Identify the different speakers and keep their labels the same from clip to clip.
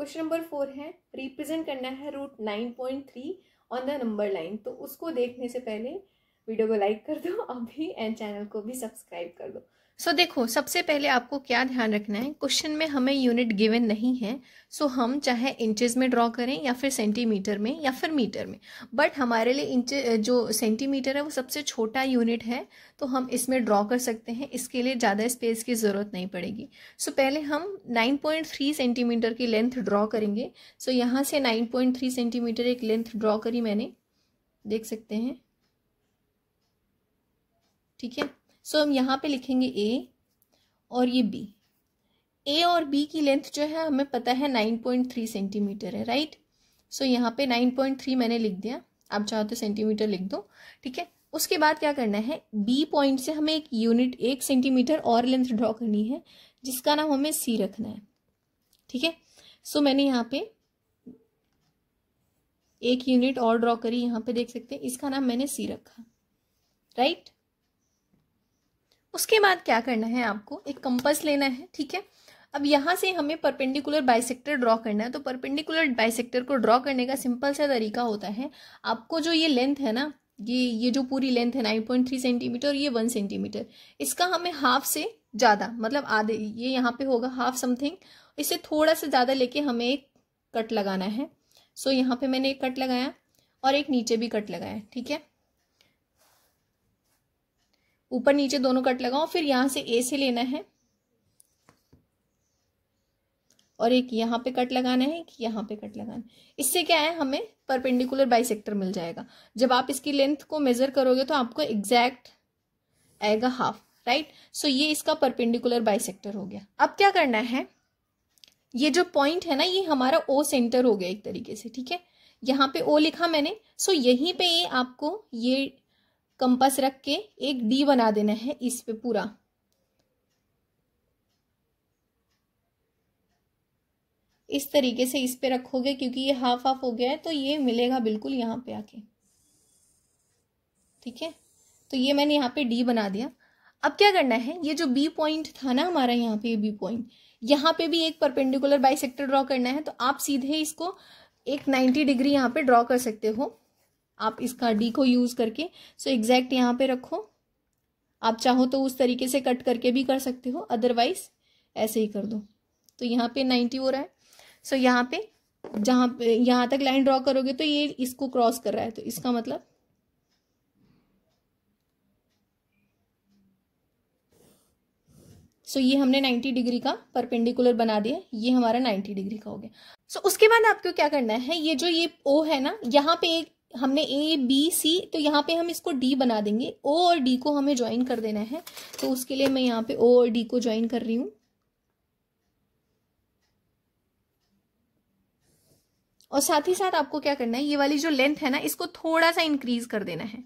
Speaker 1: Question number four है represent करना है root nine point three on the number line तो उसको देखने से पहले वीडियो को लाइक कर दो, अभी एंड चैनल को भी सब्सक्राइब कर दो।
Speaker 2: सो so, देखो सबसे पहले आपको क्या ध्यान रखना है? क्वेश्चन में हमें यूनिट गिवन नहीं है सो so, हम चाहे इंचेस में ड्रॉ करें या फिर सेंटीमीटर में या फिर मीटर में। बट हमारे लिए इंच जो सेंटीमीटर है वो सबसे छोटा यूनिट है तो हम इसमें ड्रॉ कर सकते हैं। इसके लिए ज़्यादा स्पेस की ज़रूरत नहीं पड़ेगी। सो so, पहले हम 9.3 सेंटीमीटर की लेंथ ड्रॉ करेंगे। सो so, यहाँ से 9.3 सेंटीमीटर एक लेंथ ड्रॉ करी मैंने। देख सकते हैं? ठीक है? सो so, हम यहाँ पे लिखेंगे ए और ये बी ए और बी की लेंथ जो है हमें पता है नाइन पॉइंट थ्री सेंटीमीटर है राइट सो so, यहाँ पे नाइन पॉइंट थ्री मैंने लिख दिया। आप चाहो तो सेंटीमीटर लिख दो ठीक है? उसके बाद क्या करना है? बी पॉइंट से हमें एक यूनिट एक सेंटीमीटर और लेंथ ड्रॉ करनी है जिसका नाम हमें सी रखना है ठीक है? सो मैंने यहाँ पे एक यूनिट और ड्रॉ करी यहाँ पे देख सकते हैं इसका नाम मैंने सी रखा राइट उसके बाद क्या करना है आपको? एक कंपस लेना है, ठीक है? अब यहाँ से हमें परपेंडिकुलर बाइसेक्टर ड्रॉ करना है तो परपेंडिकुलर बाइसेक्टर को ड्रॉ करने का सिंपल सा तरीका होता है, आपको जो ये लेंथ है ना, ये ये जो पूरी लेंथ है नाइन पॉइंट थ्री सेंटीमीटर और ये वन सेंटीमीटर इसका हमें हाफ़ से ज़्यादा मतलब आधे, ये यहाँ पे होगा हाफ़ समथिंग इससे थोड़ा सा ज़्यादा लेके हमें एक कट लगाना है। सो यहाँ पे मैंने एक कट लगाया और एक नीचे भी कट लगाया, ठीक है? ऊपर नीचे दोनों कट लगाओ, फिर यहाँ से ए से लेना है। और एक यहाँ पे कट लगाना है कि यहाँ पे कट लगाना है। इससे क्या है, हमें परपेंडिकुलर बाइसेक्टर मिल जाएगा। जब आप इसकी लेंथ को मेजर करोगे तो आपको एग्जैक्ट आएगा हाफ़ राइट सो ये इसका परपेंडिकुलर बाइसेक्टर हो गया। अब क्या करना है, ये जो पॉइंट है ना, ये हमारा ओ सेंटर हो गया एक तरीके से, ठीक है? यहाँ पे ओ लिखा मैंने सो यहीं पे ये आपको ये कंपास रख के एक डी बना देना है इस पे पूरा। इस तरीके से इस पे रखोगे, क्योंकि ये हाफ़ हाफ़ हो गया है तो ये मिलेगा बिल्कुल यहाँ पे आके। ठीक है? तो ये मैंने यहाँ पे डी बना दिया। अब क्या करना है? ये जो बी पॉइंट था ना हमारा यहाँ पे बी पॉइंट यहाँ पे भी एक परपेंडिकुलर बाइसेक्टर ड्रॉ करना है तो आप सीधे इसको एक 90 डिग्री यहाँ पे ड्रॉ कर सकते हो। आप इसका डी को यूज़ करके सो एग्जैक्ट यहाँ पे रखो। आप चाहो तो उस तरीके से कट करके भी कर सकते हो अदरवाइज़ ऐसे ही कर दो। तो यहाँ पे नाइन्टी हो रहा है। सो so, यहाँ पे जहाँ यहाँ तक लाइन ड्रॉ करोगे तो ये इसको क्रॉस कर रहा है। तो इसका मतलब सो so, ये हमने 90 डिग्री का परपेंडिकुलर बना दिया ये हमारा 90 डिग्री का हो गया। सो so, उसके बाद आपको क्या करना है ये जो ये ओ है ना यहाँ पे एक हमने ए बी सी तो यहाँ पे हम इसको डी बना देंगे। ओ और डी को हमें ज्वाइन कर देना है तो उसके लिए मैं यहाँ पे ओ और डी को ज्वाइन कर रही हूँ। और साथ ही साथ आपको क्या करना है, ये वाली जो लेंथ है ना, इसको थोड़ा सा इंक्रीज कर देना है।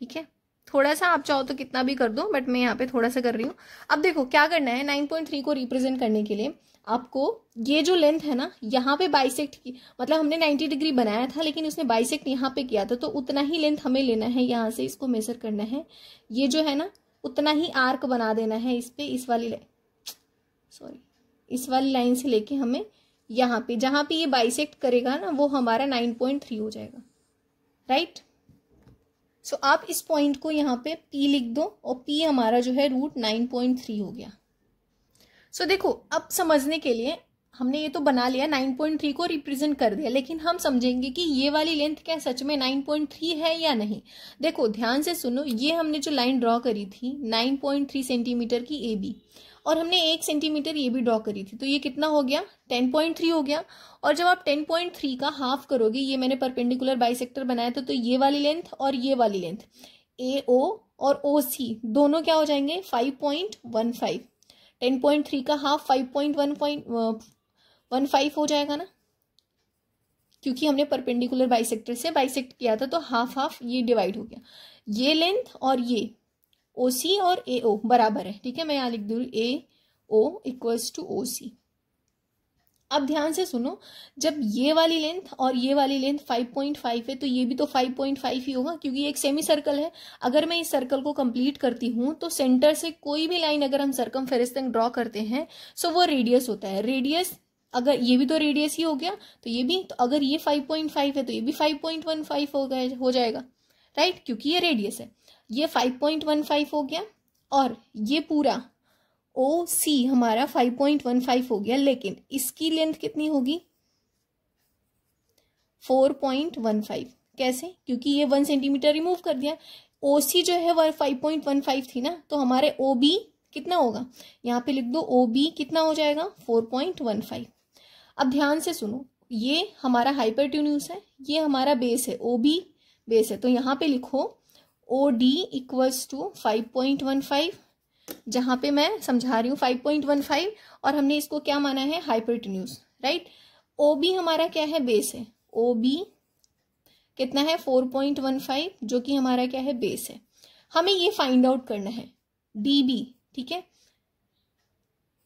Speaker 2: ठीक है? थोड़ा सा आप चाहो तो कितना भी कर दो बट मैं यहाँ पे थोड़ा सा कर रही हूँ। अब देखो, क्या करना है? नाइन पॉइंट थ्री को रिप्रेजेंट करने के लिए आपको ये जो लेंथ है ना, यहाँ पे बाइसेक्ट की मतलब हमने 90 डिग्री बनाया था, लेकिन उसने बाइसेक्ट यहाँ पे किया था तो उतना ही लेंथ हमें लेना है, यहाँ से इसको मेजर करना है। ये जो है ना, उतना ही आर्क बना देना है इस पे, इस वाली सॉरी इस वाली लाइन से लेके हमें यहाँ पे, जहाँ पे ये बाइसेक्ट करेगा ना, वो हमारा नाइन पॉइंट थ्री हो जाएगा। राइट सो आप इस पॉइंट को यहाँ पे पी लिख दो और पी हमारा जो है रूट नाइन पॉइंट थ्री हो गया। सो so, देखो अब समझने के लिए हमने ये तो बना लिया 9.3 को रिप्रेजेंट कर दिया, लेकिन हम समझेंगे कि ये वाली लेंथ क्या सच में 9.3 है या नहीं? देखो, ध्यान से सुनो, ये हमने जो लाइन ड्रॉ करी थी 9.3 सेंटीमीटर की ए बी और हमने एक सेंटीमीटर ये भी ड्रॉ करी थी तो ये कितना हो गया? 10.3 हो गया, और जब आप 10.3 का हाफ़ करोगे, ये मैंने परपेंडिकुलर बाइसेक्टर बनाया था तो ये वाली लेंथ और ये वाली लेंथ ए ओ और ओ सी दोनों क्या हो जाएँगे? 5.15 टेन पॉइंट थ्री का half five point one five हो जाएगा ना? क्योंकि हमने परपेंडिकुलर बाइसेक्टर से बाइसेक्ट किया था तो हाफ़ हाफ़ ये डिवाइड हो गया। ये लेंथ और ये ओ सी और ए ओ बराबर है, ठीक है? मैं यहाँ लिख दू ए ओ इक्वल्स टू ओ सी अब ध्यान से सुनो, जब ये वाली लेंथ और ये वाली लेंथ 5.5 है तो ये भी तो 5.5 ही होगा, क्योंकि एक सेमी सर्कल है। अगर मैं इस सर्कल को कंप्लीट करती हूँ तो सेंटर से कोई भी लाइन अगर हम सर्कम फेरिस तक ड्रॉ करते हैं सो वो रेडियस होता है। रेडियस अगर ये भी तो रेडियस ही हो गया तो ये भी तो अगर ये 5.5 है तो ये भी 5.15 हो गया हो जाएगा राइट क्योंकि ये रेडियस है। ये 5.15 हो गया और ये पूरा ओ सी हमारा 5.15 हो गया, लेकिन इसकी लेंथ कितनी होगी? 4.15 कैसे? क्योंकि ये वन सेंटीमीटर रिमूव कर दिया। ओ सी जो है वह 5.15 थी ना तो हमारे ओ बी कितना होगा? यहाँ पे लिख दो ओ बी कितना हो जाएगा? 4.15 अब ध्यान से सुनो, ये हमारा हाइपर हाइपरट्यून्यूस है, ये हमारा बेस है ओ बी बेस है। तो यहाँ पे लिखो O D equals to five point one five जहाँ पे मैं समझा रही हूँ फाइव पॉइंट वन फाइव और हमने इसको क्या माना है? Hyper hypotenuse right O B हमारा क्या है? बेस है। ओ बी कितना है? फोर पॉइंट वन फाइव जो कि हमारा क्या है? बेस है। हमें ये फाइंड आउट करना है। डी बी ठीक है?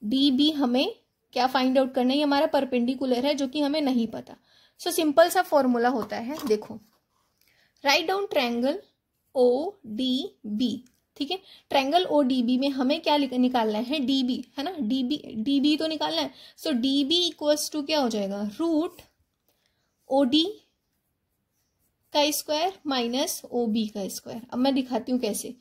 Speaker 2: डी बी हमें क्या फाइंड आउट करना है? ये हमारा परपेंडिकुलर है, जो कि हमें नहीं पता। सो सिंपल सा फॉर्मूला होता है, देखो। Write down triangle O D B ठीक है? ट्रैंगल ओ डी बी में हमें क्या निकालना है? डी बी है ना? डी बी डी बी तो निकालना है। So D B equals to क्या हो जाएगा? रूट ओ डी का स्क्वायर माइनस ओ बी का स्क्वायर अब मैं दिखाती हूँ कैसे।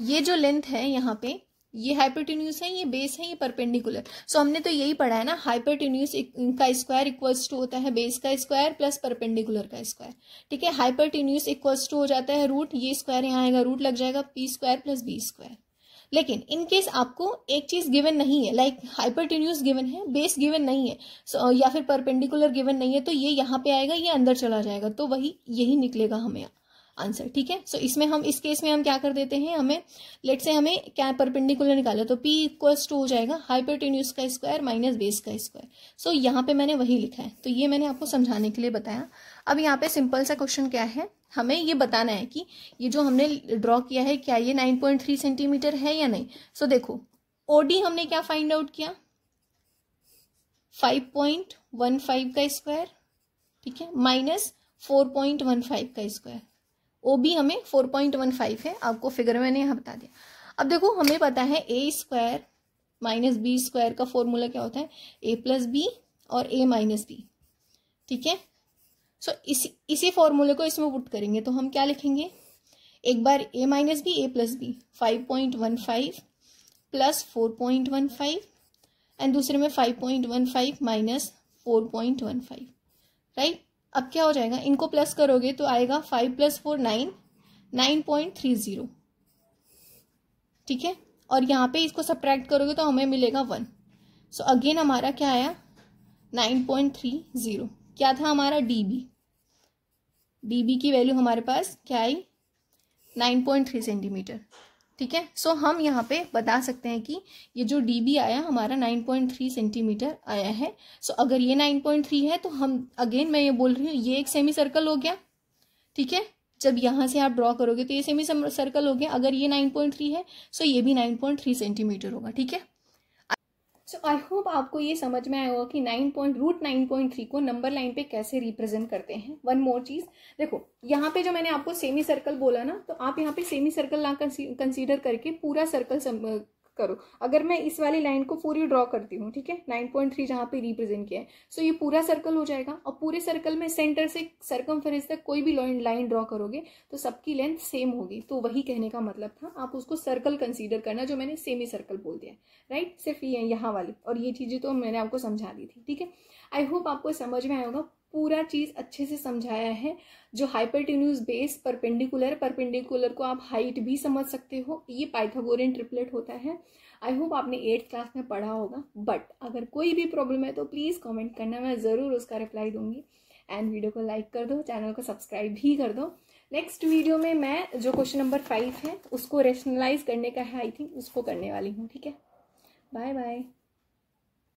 Speaker 2: ये जो लेंथ है यहाँ पे ये हाइपरटेन्यूस है ये बेस है ये परपेंडिकुलर सो so, हमने तो यही पढ़ा है ना हाइपरटेन्यूस का स्क्वायर इक्वल्स टू होता है बेस का स्क्वायर प्लस परपेंडिकुलर का स्क्वायर ठीक है हाइपरटेन्यूस इक्वल्स टू हो जाता है रूट ये स्क्वायर यहाँ आएगा रूट लग जाएगा P square plus B square लेकिन इन केस आपको एक चीज़ गिवन नहीं है लाइक हाइपरटेन्यूस गिवन है बेस गिवन नहीं है so, या फिर परपेंडिकुलर गिवन नहीं है तो ये यहाँ पे आएगा ये अंदर चला जाएगा तो वही यही निकलेगा हमें आंसर ठीक है? सो इसमें हम इस केस में हम क्या कर देते हैं? हमें लेट से हमें क्या परपेंडिकुलर निकाला तो पी इक्वल्स टू हो जाएगा हाइपरटेन्यूस का स्क्वायर माइनस बेस का स्क्वायर सो यहाँ पे मैंने वही लिखा है। तो ये मैंने आपको समझाने के लिए बताया। अब यहाँ पे सिंपल सा क्वेश्चन क्या है? हमें ये बताना है कि ये जो हमने ड्रॉ किया है क्या ये नाइन पॉइंट थ्री सेंटीमीटर है या नहीं? सो so, देखो ओडी हमने क्या फाइंड आउट किया? फाइव पॉइंट वन फाइव का स्क्वायर ठीक है? Minus four point one five का स्क्वायर ओ बी हमें फोर पॉइंट वन फाइव है, आपको फिगर मैंने यहाँ बता दिया। अब देखो, हमें पता है A square minus B square का फॉर्मूला क्या होता है? ए प्लस बी और ए माइनस बी ठीक है? सो इसी इसी फॉर्मूले को इसमें पुट करेंगे तो हम क्या लिखेंगे? एक बार A minus B A plus B five point one five plus four point one five and दूसरे में five point one five minus four point one five right अब क्या हो जाएगा? इनको प्लस करोगे तो आएगा five plus four nine nine point three zero ठीक है? और यहाँ पे इसको सब्ट्रैक्ट करोगे तो हमें मिलेगा वन सो अगेन हमारा क्या आया? नाइन पॉइंट थ्री ज़ीरो क्या था हमारा? डी बी डी बी की वैल्यू हमारे पास क्या आई? नाइन पॉइंट थ्री सेंटीमीटर ठीक है? सो हम यहाँ पे बता सकते हैं कि ये जो डी बी आया, हमारा नाइन पॉइंट थ्री सेंटीमीटर आया है। सो अगर ये नाइन पॉइंट थ्री है तो हम अगेन मैं ये बोल रही हूँ, ये एक सेमी सर्कल हो गया। ठीक है? जब यहाँ से आप ड्रॉ करोगे तो ये सेमी सर्कल हो गया। अगर ये नाइन पॉइंट थ्री है सो ये भी नाइन पॉइंट थ्री सेंटीमीटर होगा। ठीक है? सो आई होप आपको ये समझ में आया होगा कि nine point root nine point three को नंबर लाइन पे कैसे रिप्रेजेंट करते हैं। वन मोर चीज़। देखो, यहाँ पे जो मैंने आपको सेमी सर्कल बोला ना तो आप यहाँ पे सेमी सर्कल ना कंसीडर करके पूरा सर्कल करो। अगर मैं इस वाली लाइन को पूरी ड्रॉ करती हूँ, ठीक है? नाइन पॉइंट थ्री जहाँ पे रिप्रेजेंट किया है। सो ये पूरा सर्कल हो जाएगा और पूरे सर्कल में सेंटर से सरकम तक कोई भी लाइन ड्रॉ करोगे तो सबकी लेंथ सेम होगी। तो वही कहने का मतलब था, आप उसको सर्कल कंसिडर करना, जो मैंने सेमी सर्कल बोल दिया राइट सिर्फ़ ये, यहाँ वाली। और ये चीज़ें तो मैंने आपको समझा दी थी, ठीक है? आई होप आपको समझ में आया होगा। पूरा चीज़ अच्छे से समझाया है, जो हाइपरटेन्यूज बेस परपेंडिकुलर परपेंडिकुलर को आप हाइट भी समझ सकते हो। ये पाइथागोरियन ट्रिपलेट होता है। आई होप आपने एट्थ क्लास में पढ़ा होगा। बट अगर कोई भी प्रॉब्लम है तो प्लीज़ कमेंट करना, मैं ज़रूर उसका रिप्लाई दूँगी। एंड वीडियो को लाइक कर दो चैनल को सब्सक्राइब भी कर दो। नेक्स्ट वीडियो में मैं जो क्वेश्चन नंबर फाइव है, उसको रेशनलाइज करने का है आई थिंक उसको करने वाली हूँ, ठीक है? Bye bye